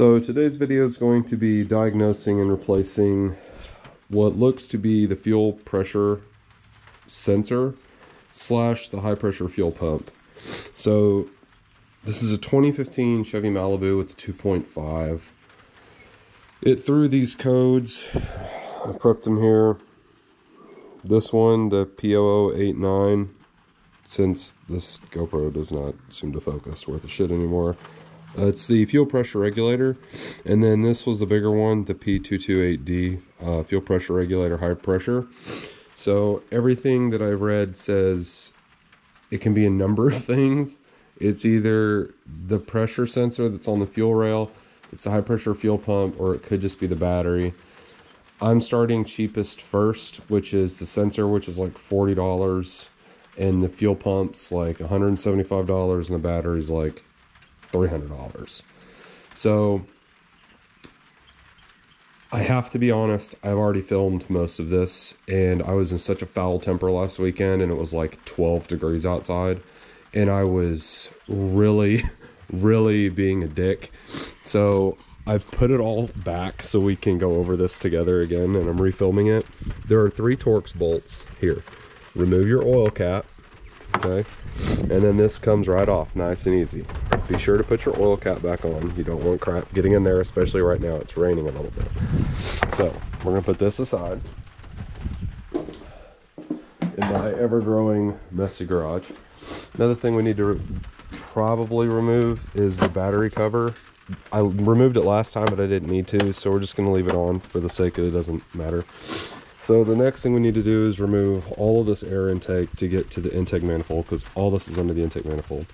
So today's video is going to be diagnosing and replacing what looks to be the fuel pressure sensor slash the high pressure fuel pump. So this is a 2015 Chevy Malibu with the 2.5. It threw these codes. I prepped them here. This one, the P0089, since this GoPro does not seem to focus worth a shit anymore. Uh, it's the fuel pressure regulator. And then this was the bigger one, the P228D, uh, fuel pressure regulator, high pressure. So everything that I've read says it can be a number of things. It's either the pressure sensor that's on the fuel rail, it's the high pressure fuel pump, or it could just be the battery. I'm starting cheapest first, which is the sensor, which is like $40, and the fuel pump's like $175, and the battery's like $300. So I have to be honest, I've already filmed most of this and I was in such a foul temper last weekend and it was like 12 degrees outside and I was really really being a dick. So I've put it all back so we can go over this together again and I'm refilming it. There are three Torx bolts here. Remove your oil cap, okay? And then this comes right off, nice and easy. Be sure to put your oil cap back on. You don't want crap getting in there, especially right now. It's raining a little bit. So we're gonna put this aside in my ever-growing messy garage. Another thing we need to re- probably remove is the battery cover. I removed it last time, but I didn't need to, so we're just gonna leave it on for the sake of it doesn't matter. So the next thing we need to do is remove all of this air intake to get to the intake manifold because all this is under the intake manifold.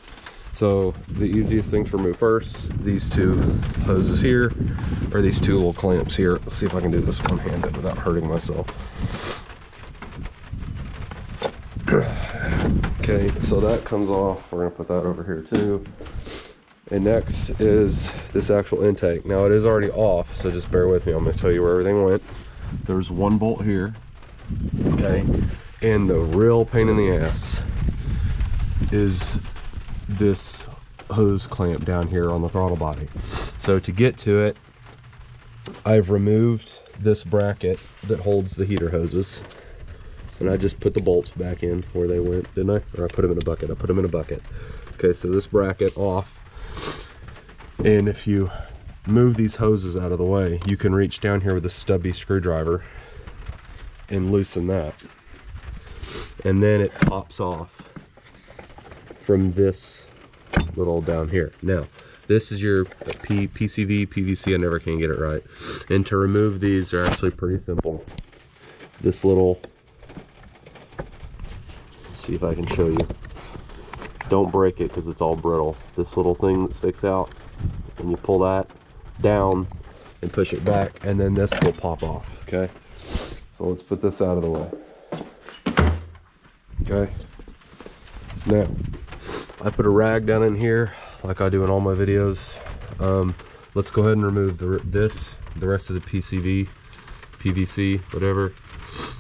So the easiest thing to remove first, these two hoses here, or these two little clamps here. Let's see if I can do this one-handed without hurting myself. okay, so that comes off. We're gonna put that over here too. And next is this actual intake. Now it is already off, so just bear with me. I'm gonna tell you where everything went. There's one bolt here, okay? And the real pain in the ass is this hose clamp down here on the throttle body. So to get to it, I've removed this bracket that holds the heater hoses. And I just put the bolts back in where they went, didn't I? Or I put them in a bucket. I put them in a bucket. Okay, so this bracket off. And if you move these hoses out of the way, you can reach down here with a stubby screwdriver and loosen that. And then it pops off from this little down here. Now, this is your P PCV, PVC, I never can get it right. And to remove these are actually pretty simple. This little, see if I can show you. Don't break it because it's all brittle. This little thing that sticks out, and you pull that down and push it back, and then this will pop off, okay? So let's put this out of the way. Okay. Now, I put a rag down in here, like I do in all my videos. Um, let's go ahead and remove the, this, the rest of the PCV, PVC, whatever.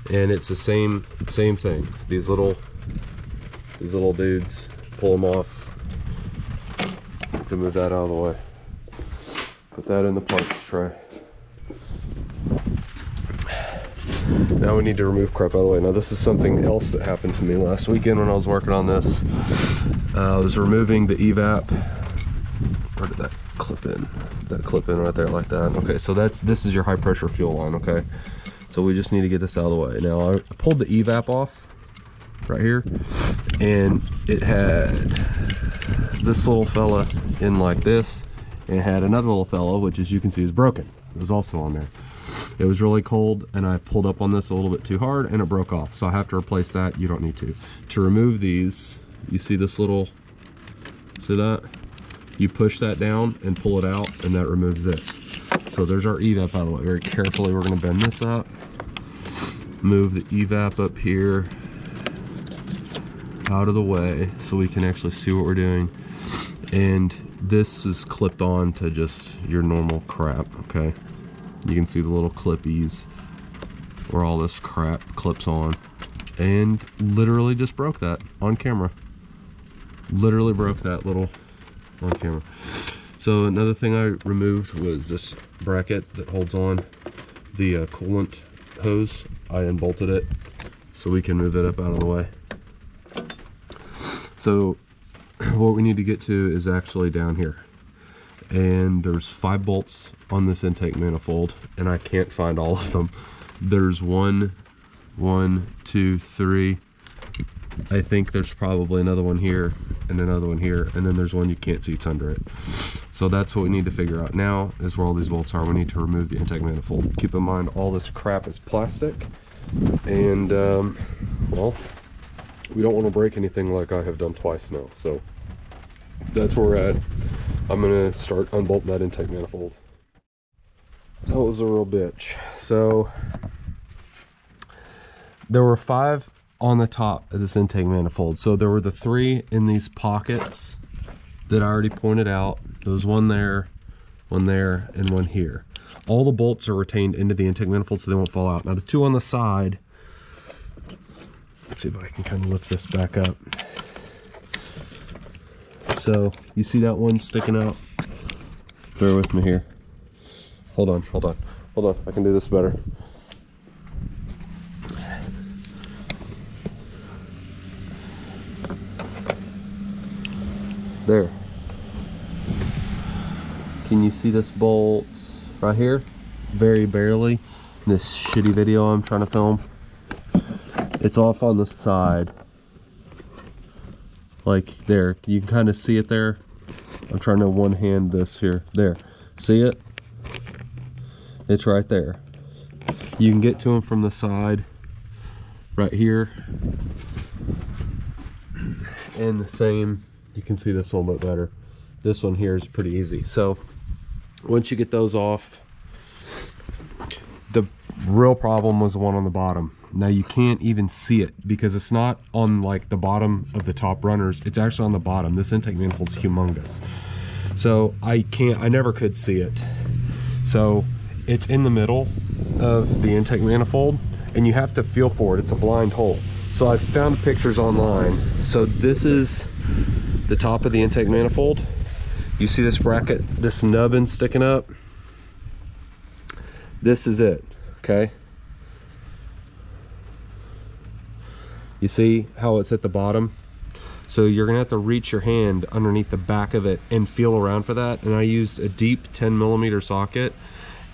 And it's the same, same thing. These little, these little dudes, pull them off. Move that out of the way. Put that in the parts tray. Now we need to remove crap out of the way. Now this is something else that happened to me last weekend when I was working on this. Uh, I was removing the evap. Where did that clip in? That clip in right there like that. Okay, so that's this is your high pressure fuel line, okay? So we just need to get this out of the way. Now I pulled the evap off right here and it had this little fella in like this. It had another little fella, which as you can see is broken. It was also on there. It was really cold and I pulled up on this a little bit too hard and it broke off. So I have to replace that. You don't need to. To remove these, you see this little, see that? You push that down and pull it out and that removes this. So there's our evap by the way. Very carefully, we're gonna bend this up. Move the evap up here out of the way so we can actually see what we're doing. And this is clipped on to just your normal crap, okay? You can see the little clippies where all this crap clips on. And literally just broke that on camera. Literally broke that little on camera. So another thing I removed was this bracket that holds on the uh, coolant hose. I unbolted it so we can move it up out of the way. So what we need to get to is actually down here. And there's five bolts on this intake manifold and I can't find all of them. There's one, one, two, three. I think there's probably another one here and another one here. And then there's one you can't see, it's under it. So that's what we need to figure out now is where all these bolts are. We need to remove the intake manifold. Keep in mind all this crap is plastic. And um, well, we don't want to break anything like I have done twice now. So that's where we're at. I'm gonna start unbolting that intake manifold. That was a real bitch. So there were five on the top of this intake manifold. So there were the three in these pockets that I already pointed out. There was one there, one there, and one here. All the bolts are retained into the intake manifold so they won't fall out. Now the two on the side, let's see if I can kind of lift this back up. So you see that one sticking out? Bear with me here. Hold on, hold on, hold on. I can do this better. There. Can you see this bolt right here? Very barely. This shitty video I'm trying to film. It's off on the side. Like there, you can kind of see it there. I'm trying to one hand this here. There, see it? It's right there. You can get to them from the side, right here. And the same, you can see this one a bit better. This one here is pretty easy. So once you get those off, the real problem was the one on the bottom. Now you can't even see it because it's not on like the bottom of the top runners. It's actually on the bottom. This intake manifold's humongous. So I can't, I never could see it. So it's in the middle of the intake manifold and you have to feel for it. It's a blind hole. So I found pictures online. So this is the top of the intake manifold. You see this bracket, this nubbin sticking up? This is it, okay? You see how it's at the bottom? So you're gonna have to reach your hand underneath the back of it and feel around for that. And I used a deep 10 millimeter socket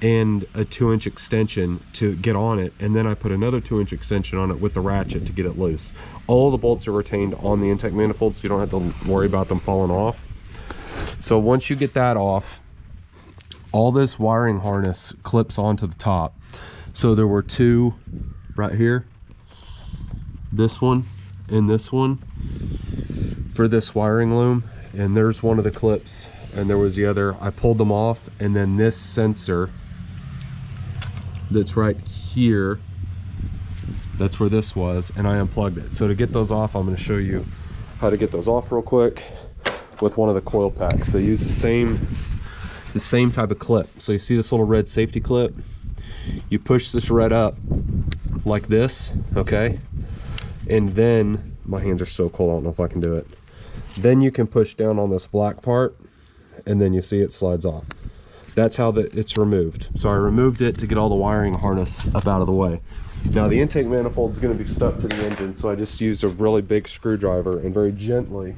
and a two inch extension to get on it. And then I put another two inch extension on it with the ratchet to get it loose. All the bolts are retained on the intake manifold so you don't have to worry about them falling off. So once you get that off, all this wiring harness clips onto the top. So there were two right here, this one and this one for this wiring loom. And there's one of the clips and there was the other. I pulled them off and then this sensor that's right here, that's where this was and I unplugged it. So to get those off, I'm gonna show you how to get those off real quick with one of the coil packs. So use the same the same type of clip. So you see this little red safety clip? You push this red up like this, okay? And then, my hands are so cold, I don't know if I can do it. Then you can push down on this black part and then you see it slides off. That's how the, it's removed. So I removed it to get all the wiring harness up out of the way. Now the intake manifold is going to be stuck to the engine, so I just used a really big screwdriver and very gently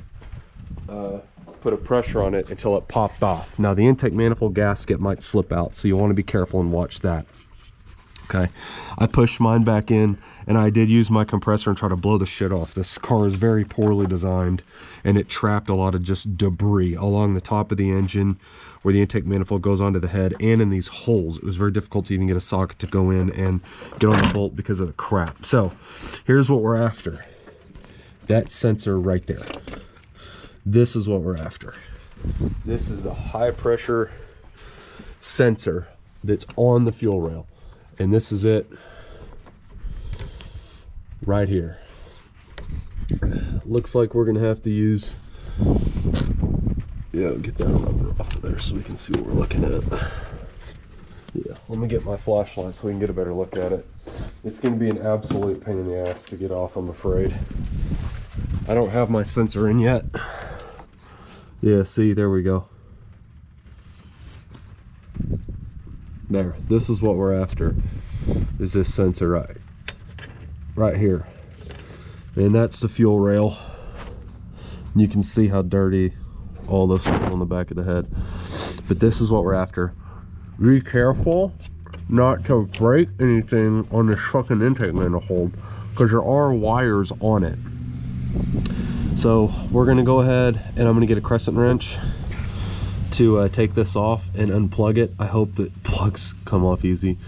uh, put a pressure on it until it popped off. Now the intake manifold gasket might slip out, so you want to be careful and watch that. Okay. I pushed mine back in and I did use my compressor and try to blow the shit off. This car is very poorly designed and it trapped a lot of just debris along the top of the engine where the intake manifold goes onto the head and in these holes. It was very difficult to even get a socket to go in and get on the bolt because of the crap. So here's what we're after. That sensor right there. This is what we're after. This is the high pressure sensor that's on the fuel rail. And this is it right here. Looks like we're gonna have to use yeah, get that rubber off of there so we can see what we're looking at. Yeah, let me get my flashlight so we can get a better look at it. It's gonna be an absolute pain in the ass to get off, I'm afraid. I don't have my sensor in yet. Yeah, see, there we go. There, this is what we're after, is this sensor right, right here. And that's the fuel rail. You can see how dirty all this on the back of the head. But this is what we're after. Be careful not to break anything on this fucking intake manifold because there are wires on it. So we're gonna go ahead and I'm gonna get a crescent wrench to uh, take this off and unplug it. I hope that plugs come off easy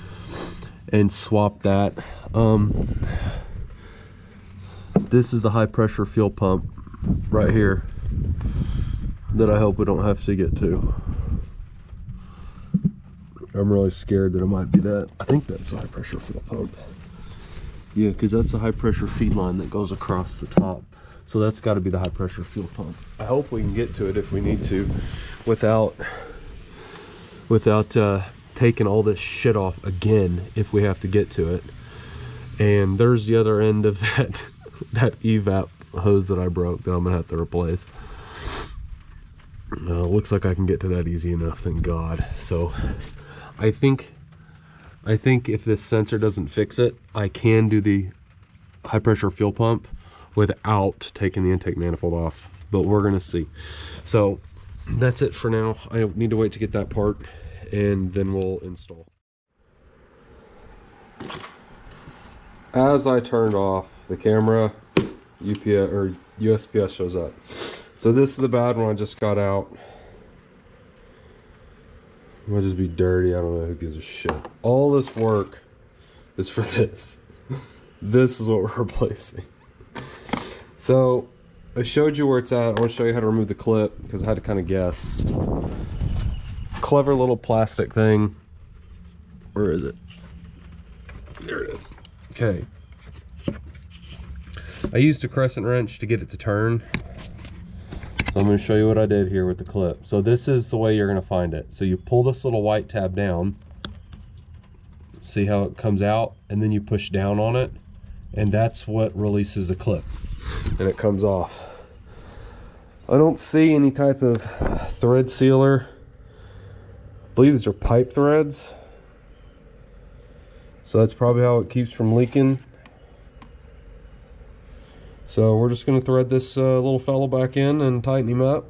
and swap that. Um, this is the high pressure fuel pump right here that I hope we don't have to get to. I'm really scared that it might be that. I think that's the high pressure fuel pump. Yeah, because that's the high pressure feed line that goes across the top. So that's got to be the high pressure fuel pump. I hope we can get to it if we need to without without uh, taking all this shit off again if we have to get to it. And there's the other end of that that evap hose that I broke that I'm gonna have to replace. Uh, looks like I can get to that easy enough, thank God. So I think I think if this sensor doesn't fix it, I can do the high pressure fuel pump without taking the intake manifold off. But we're gonna see. So that's it for now. I need to wait to get that part and then we'll install. As I turned off the camera, UPS or USPS shows up. So this is the bad one I just got out. It might just be dirty. I don't know who gives a shit. All this work is for this. This is what we're replacing. So I showed you where it's at. I want to show you how to remove the clip because I had to kind of guess. Clever little plastic thing. Where is it? There it is. Okay. I used a crescent wrench to get it to turn. So I'm going to show you what I did here with the clip. So this is the way you're going to find it. So you pull this little white tab down. See how it comes out? And then you push down on it. And that's what releases the clip. And it comes off. I don't see any type of thread sealer. I believe these are pipe threads. So that's probably how it keeps from leaking. So we're just going to thread this uh, little fellow back in and tighten him up.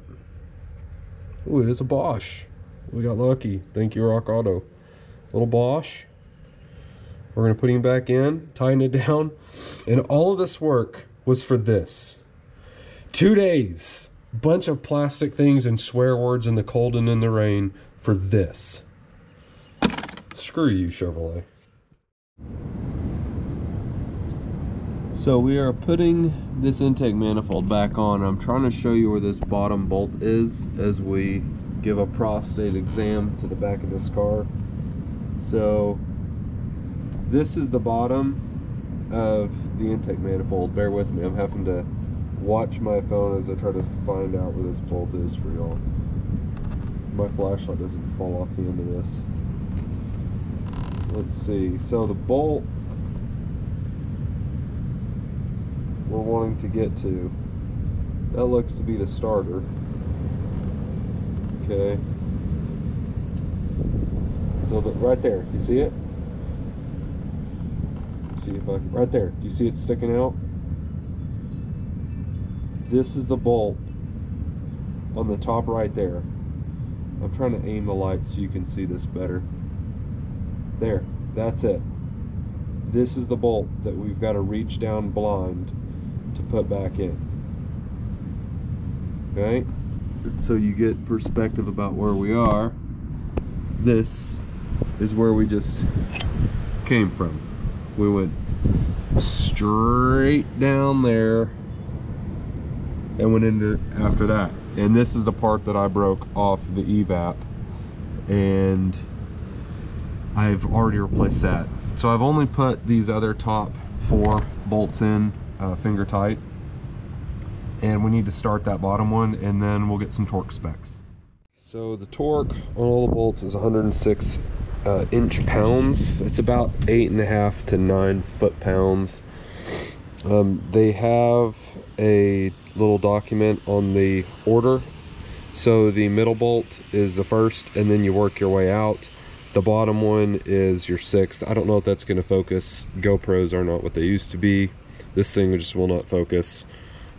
Ooh, it is a Bosch. We got lucky. Thank you, Rock Auto. Little Bosch. We're going to put him back in, tighten it down. And all of this work was for this. Two days. Bunch of plastic things and swear words in the cold and in the rain for this. Screw you, Chevrolet. So we are putting this intake manifold back on. I'm trying to show you where this bottom bolt is as we give a prostate exam to the back of this car. So this is the bottom of the intake manifold. Bear with me, I'm having to watch my phone as I try to find out where this bolt is for y'all. My flashlight doesn't fall off the end of this. Let's see. So the bolt we're wanting to get to. That looks to be the starter. Okay. So the, right there, you see it? See if I can, right there. Do you see it sticking out? This is the bolt on the top right there. I'm trying to aim the light so you can see this better. There, that's it. this is the bolt that we've got to reach down blind to put back in. Okay? So you get perspective about where we are. This is where we just came from. We went straight down there and went into after that. And this is the part that I broke off the evap and I've already replaced that. So I've only put these other top four bolts in uh, finger tight and we need to start that bottom one and then we'll get some torque specs. So the torque on all the bolts is 106 uh, inch pounds. It's about eight and a half to nine foot pounds. Um, they have a little document on the order. So the middle bolt is the first and then you work your way out. The bottom one is your sixth. I don't know if that's going to focus. GoPros are not what they used to be. This thing just will not focus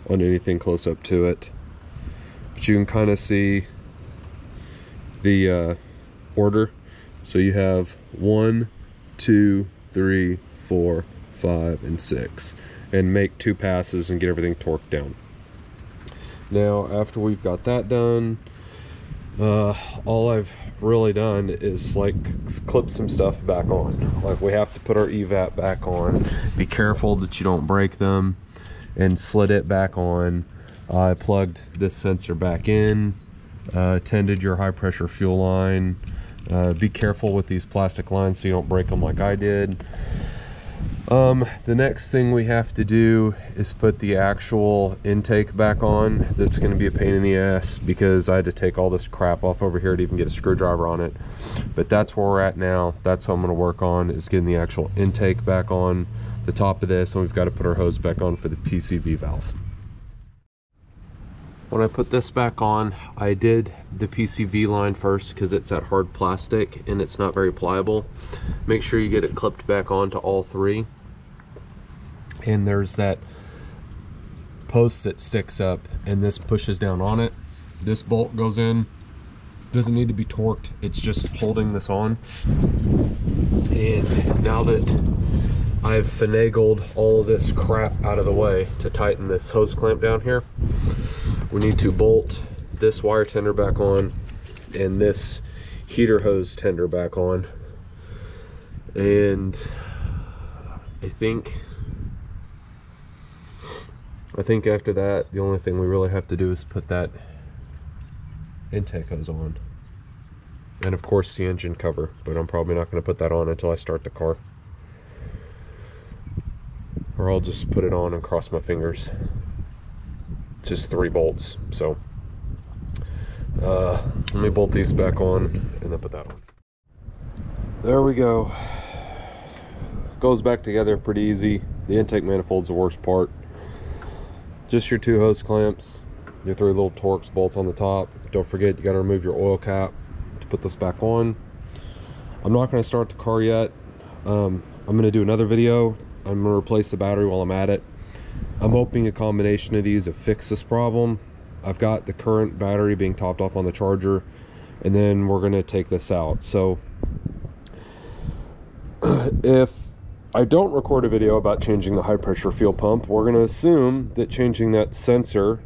on anything close up to it. But you can kind of see the uh, order. So you have one, two, three, four, five, and six. And make two passes and get everything torqued down. Now, after we've got that done, uh, all I've really done is like clip some stuff back on. Like we have to put our evap back on. Be careful that you don't break them and slid it back on. I plugged this sensor back in, uh, tended your high pressure fuel line. Uh, be careful with these plastic lines so you don't break them like I did. Um, the next thing we have to do is put the actual intake back on. That's going to be a pain in the ass because I had to take all this crap off over here to even get a screwdriver on it. But that's where we're at now. That's what I'm going to work on is getting the actual intake back on the top of this and we've got to put our hose back on for the PCV valve. When I put this back on, I did the PCV line first because it's that hard plastic and it's not very pliable. Make sure you get it clipped back onto all three. And there's that post that sticks up and this pushes down on it. This bolt goes in, doesn't need to be torqued. It's just holding this on. And now that I've finagled all of this crap out of the way to tighten this hose clamp down here, we need to bolt this wire tender back on and this heater hose tender back on. And I think I think after that the only thing we really have to do is put that intake hose on. And of course the engine cover but I'm probably not going to put that on until I start the car. Or I'll just put it on and cross my fingers just three bolts. So uh, let me bolt these back on and then put that on. There we go. Goes back together pretty easy. The intake manifold's the worst part. Just your two hose clamps, your three little Torx bolts on the top. Don't forget you gotta remove your oil cap to put this back on. I'm not gonna start the car yet. Um, I'm gonna do another video. I'm gonna replace the battery while I'm at it. I'm hoping a combination of these will fix this problem. I've got the current battery being topped off on the charger and then we're going to take this out. So if I don't record a video about changing the high pressure fuel pump, we're going to assume that changing that sensor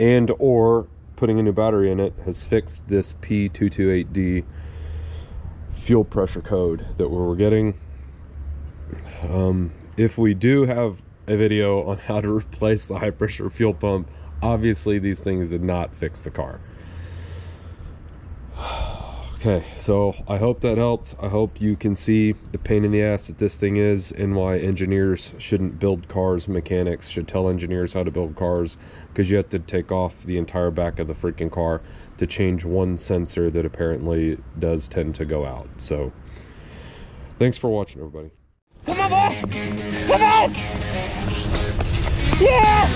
and or putting a new battery in it has fixed this P228D fuel pressure code that we were getting. Um, if we do have a video on how to replace the high pressure fuel pump. Obviously, these things did not fix the car. okay, so I hope that helped. I hope you can see the pain in the ass that this thing is and why engineers shouldn't build cars. Mechanics should tell engineers how to build cars because you have to take off the entire back of the freaking car to change one sensor that apparently does tend to go out. So, thanks for watching, everybody. Come on! Come on! Yeah!